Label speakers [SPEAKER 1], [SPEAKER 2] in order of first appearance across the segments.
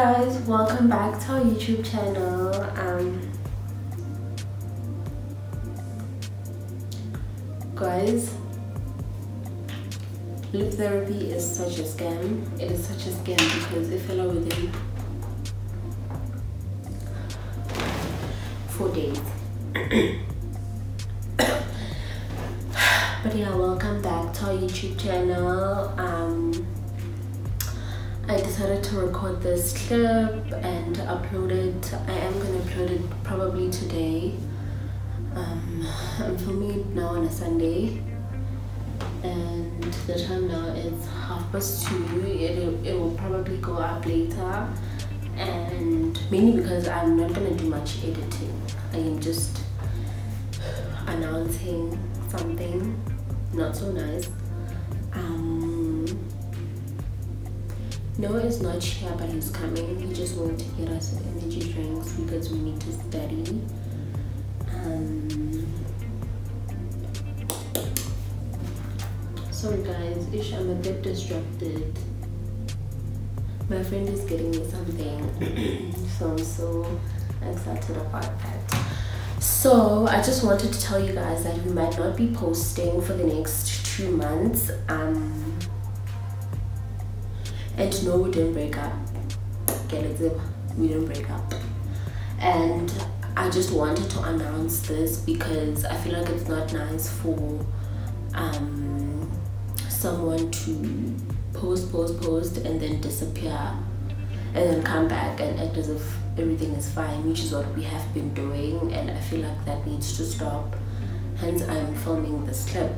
[SPEAKER 1] guys welcome back to our youtube channel um guys lip therapy is such a scam. It is such a scam because if you're within four days. But yeah welcome back to our youtube channel um decided to record this clip and upload it. I am gonna upload it probably today. Um, I'm filming it now on a Sunday, and the time now is half past two. It it will probably go up later, and mainly because I'm not gonna do much editing. I am just announcing something not so nice. Um, Neo is not here, but he's coming. He just wanted to get us energy drinks because we need to study. Um, sorry guys, ish, I'm a bit distracted. My friend is getting me something, so I'm so excited about that. So I just wanted to tell you guys that we might not be posting for the next two months. Um, and no we didn't break up. Get it we didn't break up. And i just wanted to announce this because i feel like it's not nice for um someone to post post post and then disappear and then come back and act as if everything is fine which is what we have been doing. And i feel like that needs to stop. Hence i'm filming this clip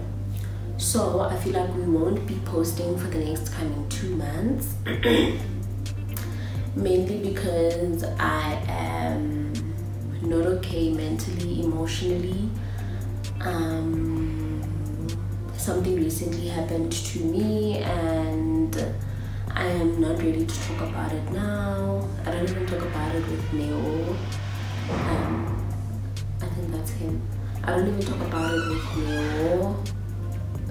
[SPEAKER 1] so i feel like we won't be posting for the next coming two months. Mainly because i am not okay mentally emotionally. Um, something recently happened to me and i am not ready to talk about it now. I don't even talk about it with neo. Um, i think that's him. I don't even talk about it with neo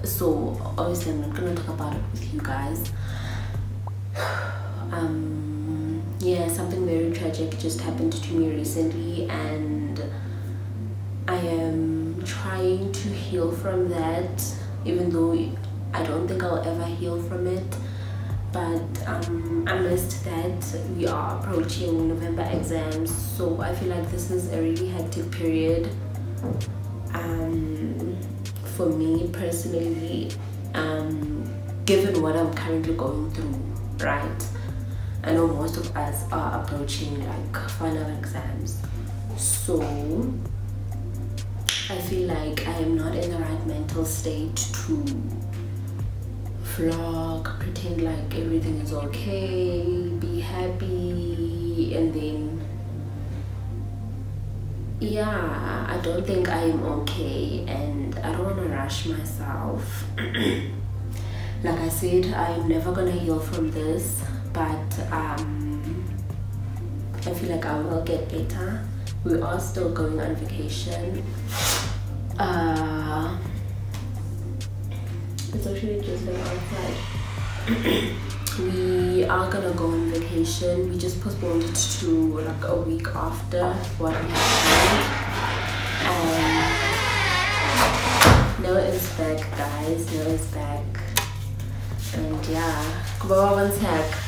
[SPEAKER 1] so obviously i'm not gonna talk about it with you guys. Um yeah something very tragic just happened to me recently and i am trying to heal from that even though i don't think i'll ever heal from it. But um, amidst that we are approaching november exams so i feel like this is a really hectic period. Um for me personally, um, given what I'm currently going through, right? I know most of us are approaching like final exams. So I feel like I am not in the right mental state to vlog, pretend like everything is okay, be happy, and then yeah i don't think i am okay and i don't want to rush myself. Like i said i'm never gonna heal from this but um i feel like i will get better. We are still going on vacation. Uh it's actually just like outside we are gonna go on vacation we just postponed it to like a week after what we had and um, Neo is back guys Neo is back and yeah one sec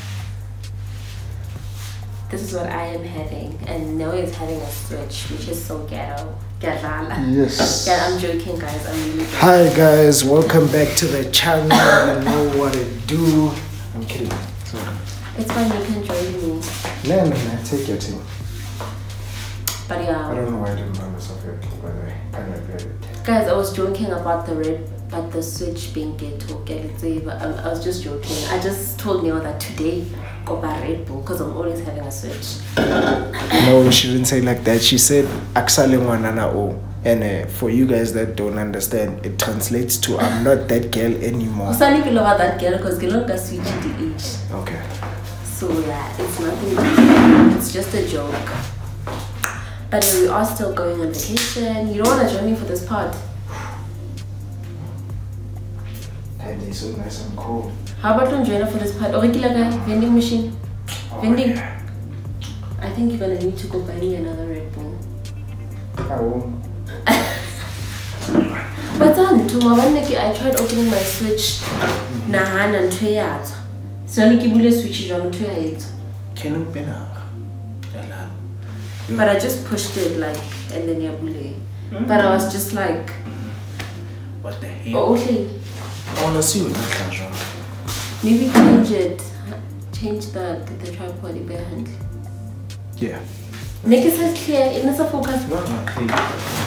[SPEAKER 1] this is what I am having and Neo is having a switch which is so ghetto
[SPEAKER 2] Yes.
[SPEAKER 1] Yeah, I'm joking, guys. I'm really joking.
[SPEAKER 2] Hi, guys. Welcome back to the channel. I know what to do. I'm kidding. Sorry.
[SPEAKER 1] It's fine, you can join me.
[SPEAKER 2] No, no, no. Take your team.
[SPEAKER 1] But yeah.
[SPEAKER 2] I don't know why I didn't buy myself a key, by the way. I.
[SPEAKER 1] Guys, I was joking about the red, but the switch being ghetto, get it, but I was just joking. I just told Neo that today, go buy Red Bull, because I'm always having a switch.
[SPEAKER 2] no, she didn't say like that. She said, Aksale Wanana O. And uh, for you guys that don't understand, it translates to I'm not that girl anymore.
[SPEAKER 1] Usani feel about that girl because girl got switch the age.
[SPEAKER 2] Okay.
[SPEAKER 1] So yeah, it's nothing. It's just a joke. But we are still going on vacation. You don't want to join me for this part.
[SPEAKER 2] Hey, it's so nice and cold.
[SPEAKER 1] How about you join us for this part? Or guy vending machine.
[SPEAKER 2] Oh,
[SPEAKER 1] vending.
[SPEAKER 2] Yeah.
[SPEAKER 1] think you're gonna need to go buy me another Red Bull.
[SPEAKER 2] I won't.
[SPEAKER 1] But then, to my one I tried opening my switch. Nahan and Tuyat. So I keep the switch on Tuyat.
[SPEAKER 2] Can you open up?
[SPEAKER 1] But I just pushed it like and then yabule. Hmm. But I was just like,
[SPEAKER 2] What the hell?
[SPEAKER 1] oh, okay.
[SPEAKER 2] I wanna see what that is wrong.
[SPEAKER 1] Maybe change it. Change the the tripod behind.
[SPEAKER 2] Yeah.
[SPEAKER 1] Make it clear. It needs a focus.
[SPEAKER 2] No, no, clean.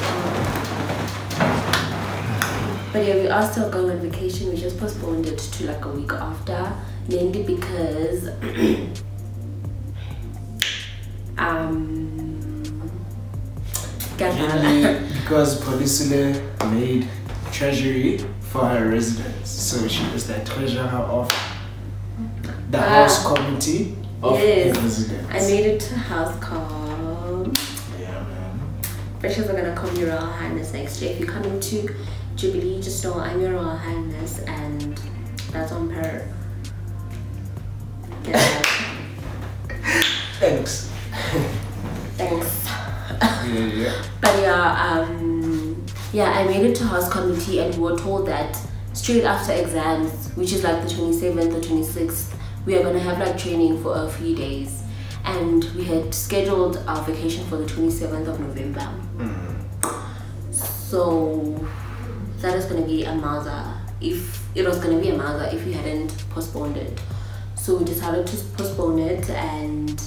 [SPEAKER 1] But yeah, we are still going on vacation. We just postponed it to like a week after, mainly because um,
[SPEAKER 2] Mainly because Pholisile made treasury for her residence. So she is the treasurer of the
[SPEAKER 1] Ah.
[SPEAKER 2] house committee of
[SPEAKER 1] Yes.
[SPEAKER 2] the residence.
[SPEAKER 1] I made it to house call.
[SPEAKER 2] Yeah, man.
[SPEAKER 1] Precious are gonna call me Royal Highness next year. If you come into Jubilee, just know I'm your Royal Highness, and that's on her. Yeah,
[SPEAKER 2] Thanks.
[SPEAKER 1] thanks.
[SPEAKER 2] Yeah, yeah.
[SPEAKER 1] But yeah, um, yeah, I made it to house committee, and we were told that straight after exams, which is like the 27th or 26th, we are gonna have like training for a few days. And we had scheduled our vacation for the 27th of November. So that is gonna be a Maza if it was gonna be a Maza if we hadn't postponed it. So we decided to postpone it and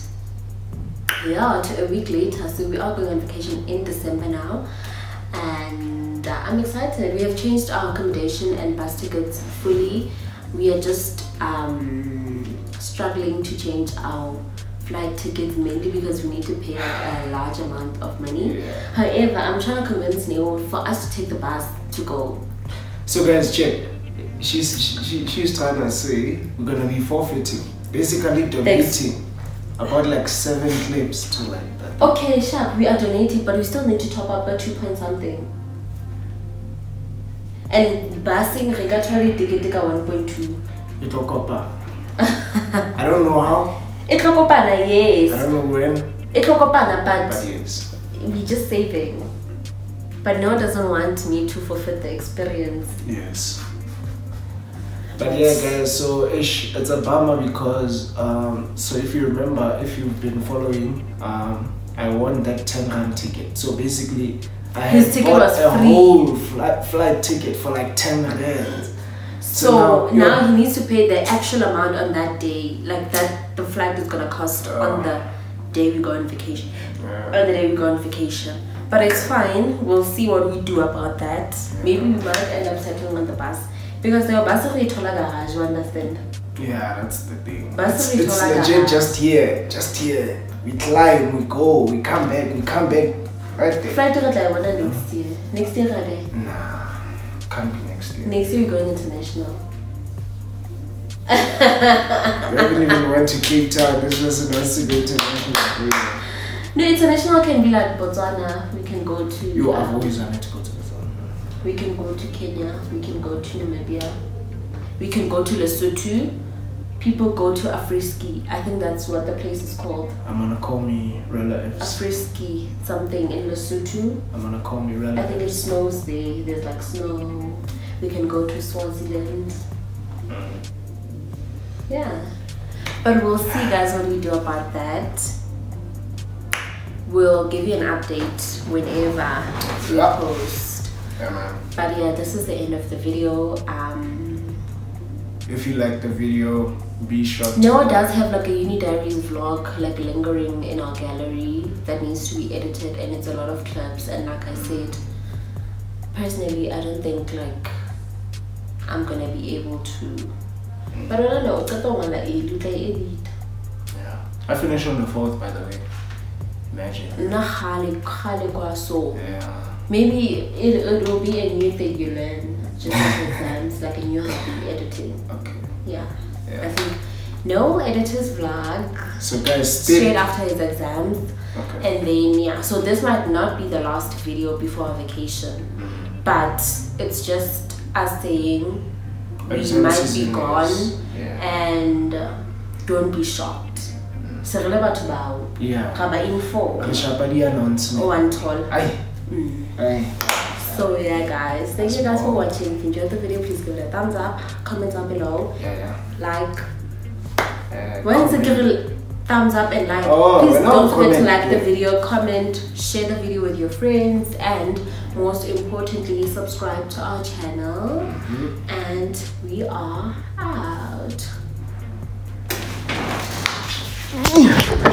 [SPEAKER 1] yeah, to a week later. So we are going on vacation in December now, and uh, I'm excited. We have changed our accommodation and bus tickets fully. We are just um, struggling to change our flight tickets mainly because we need to pay a large amount of money.
[SPEAKER 2] Yeah.
[SPEAKER 1] However, I'm trying to convince Neo for us to take the bus to go.
[SPEAKER 2] So guys, check. She's she, she, she's trying to say we're gonna be forfeiting, basically donating about like seven clips to like that.
[SPEAKER 1] Okay, sharp. We are donating, but we still need to top up a two point something. And busing regulatory ka one point two.
[SPEAKER 2] It will copper. I don't know how.
[SPEAKER 1] It kopana,
[SPEAKER 2] I
[SPEAKER 1] yes.
[SPEAKER 2] I don't know when,
[SPEAKER 1] It kopana,
[SPEAKER 2] but
[SPEAKER 1] but
[SPEAKER 2] yes.
[SPEAKER 1] we just saving. But no doesn't want me to forfeit the experience.
[SPEAKER 2] Yes. But yeah, guys. So ish, it's a bummer because um. So if you remember, if you've been following, um, I won that ten rand ticket. So basically, I
[SPEAKER 1] His
[SPEAKER 2] had
[SPEAKER 1] ticket
[SPEAKER 2] bought
[SPEAKER 1] was
[SPEAKER 2] a
[SPEAKER 1] free.
[SPEAKER 2] whole flight flight ticket for like ten rand.
[SPEAKER 1] So,
[SPEAKER 2] now
[SPEAKER 1] now,
[SPEAKER 2] you're-
[SPEAKER 1] he needs to pay the actual amount on that day, like that the flight is gonna cost on the day we go on vacation.
[SPEAKER 2] Yeah.
[SPEAKER 1] On the day we go on vacation. But it's fine. We'll see what we do about that. Maybe we might end up settling on the bus. Because the bus is tola garage, you understand?
[SPEAKER 2] Yeah, that's the thing.
[SPEAKER 1] But
[SPEAKER 2] It's, it's legit just here, just here. We climb, we go, we come back, we come back. Right there.
[SPEAKER 1] Flight to one next year. Next year, Gade.
[SPEAKER 2] Nah, can't be next year.
[SPEAKER 1] Next year, we're going international.
[SPEAKER 2] We haven't even went to Cape Town. This person wants to go to international.
[SPEAKER 1] No, international can be like Botswana. We can go to.
[SPEAKER 2] You
[SPEAKER 1] uh,
[SPEAKER 2] have always wanted to go to zone.
[SPEAKER 1] We can go to Kenya. We can go to Namibia. We can go to Lesotho. People go to Afriski. I think that's what the place is called.
[SPEAKER 2] I'm gonna call me relatives.
[SPEAKER 1] Afriski, something in Lesotho.
[SPEAKER 2] I'm gonna call me relatives.
[SPEAKER 1] I think it snows there. There's like snow. We can go to Swaziland. Yeah. But we'll see, guys, what we do about that. We'll give you an update whenever we
[SPEAKER 2] Yeah.
[SPEAKER 1] post.
[SPEAKER 2] Yeah.
[SPEAKER 1] But yeah, this is the end of the video. Um,
[SPEAKER 2] If you like the video, be sure to.
[SPEAKER 1] Neo does have like a uni diaries vlog like lingering in our gallery that needs to be edited and it's a lot of clips and like I said personally I don't think like I'm gonna be able to but I don't know it's a thing like edit edit
[SPEAKER 2] Yeah. I finished on the fourth, by the way. Imagine.
[SPEAKER 1] na khale khale kwa so
[SPEAKER 2] Yeah.
[SPEAKER 1] maybe it, it will be a new thing you learn just like exams like a new hobby editing
[SPEAKER 2] Okay.
[SPEAKER 1] yeah I
[SPEAKER 2] Yeah.
[SPEAKER 1] think no editors vlog
[SPEAKER 2] So guys,
[SPEAKER 1] straight after his exams
[SPEAKER 2] Okay.
[SPEAKER 1] and then yeah so this might not be the last video before our vacation but it's just us saying we might be gone
[SPEAKER 2] Yeah.
[SPEAKER 1] and don't be shocked se re le batho bao
[SPEAKER 2] yeah
[SPEAKER 1] ga ba info
[SPEAKER 2] re shapa di-announcement
[SPEAKER 1] o one tall
[SPEAKER 2] Aye.
[SPEAKER 1] Mm. So yeah guys, thank you guys for watching. If you enjoyed the video, please give it a thumbs up, comment down below,
[SPEAKER 2] yeah yeah
[SPEAKER 1] like.
[SPEAKER 2] Uh,
[SPEAKER 1] Once
[SPEAKER 2] comment.
[SPEAKER 1] give thumbs up and like,
[SPEAKER 2] Oh,
[SPEAKER 1] please don't forget to
[SPEAKER 2] comment,
[SPEAKER 1] like the video, comment, share the video with your friends, and most importantly, subscribe to our channel.
[SPEAKER 2] Mhm.
[SPEAKER 1] And we are out. 아.